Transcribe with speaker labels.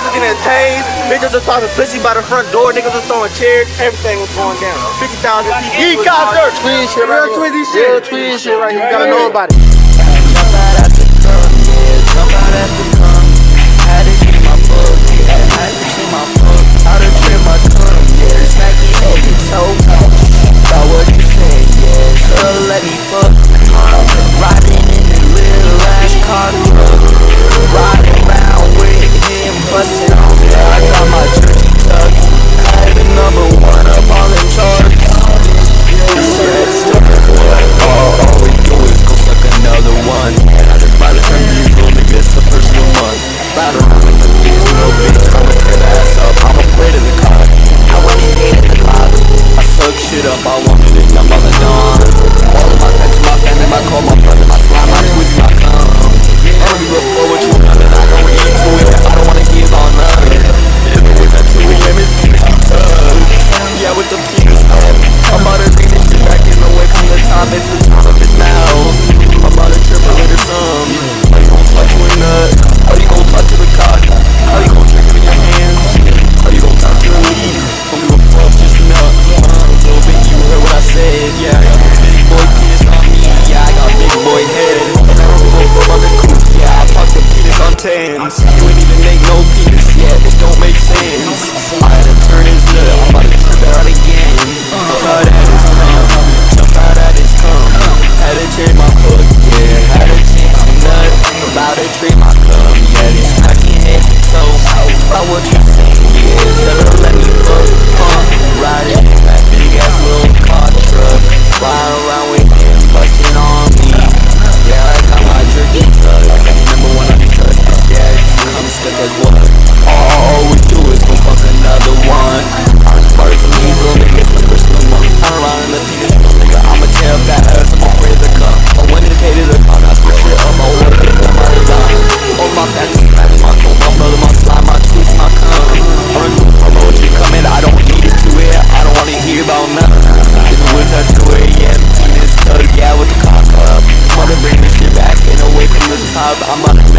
Speaker 1: Niggas was getting tased. Bitches was talking pussy by the front door. Niggas was throwing chairs. Everything was going down. 50,000 people.
Speaker 2: Helicopter!
Speaker 1: Twin shit right
Speaker 2: Real
Speaker 1: here.
Speaker 2: Twizzy shit.
Speaker 1: Real twin shit right here. You gotta know about it. no penis yet. It don't make sense. I'm a